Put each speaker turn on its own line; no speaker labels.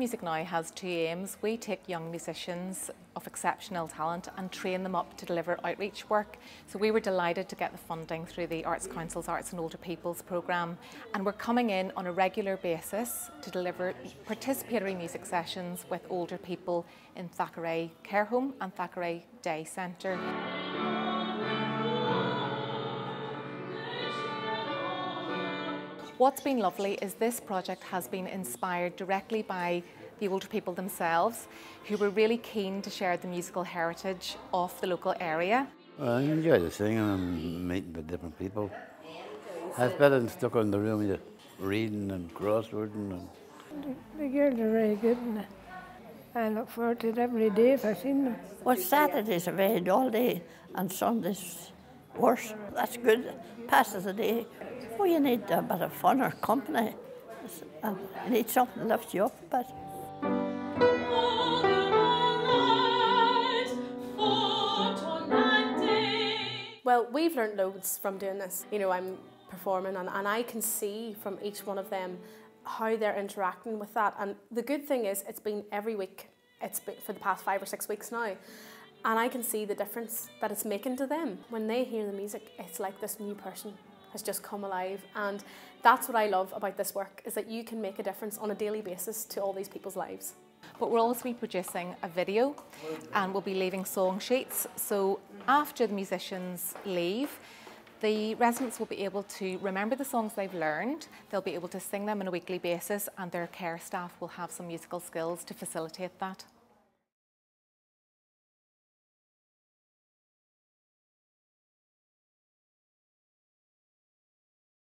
Music Now has two aims. We take young musicians of exceptional talent and train them up to deliver outreach work. So we were delighted to get the funding through the Arts Council's Arts and Older People's programme. And we're coming in on a regular basis to deliver participatory music sessions with older people in Thackeray Care Home and Thackeray Day Centre. What's been lovely is this project has been inspired directly by the older people themselves who were really keen to share the musical heritage of the local area.
Well, I enjoy the singing and meeting with different people. It's better than stuck in the room just reading and crosswording. And...
The, the girls are very good and I look forward to it every day if I see them.
Well, Saturday's a very dull day and Sunday's worse. That's good. Passes the day. Well, you need a bit of fun or company. And uh, you need something to lift you up a bit.
Well, we've learned loads from doing this. You know, I'm performing and, and I can see from each one of them how they're interacting with that. And the good thing is it's been every week. It's been for the past five or six weeks now. And I can see the difference that it's making to them. When they hear the music, it's like this new person has just come alive and that's what I love about this work is that you can make a difference on a daily basis to all these people's lives.
But we'll also be producing a video and we'll be leaving song sheets. So after the musicians leave, the residents will be able to remember the songs they've learned, they'll be able to sing them on a weekly basis and their care staff will have some musical skills to facilitate that.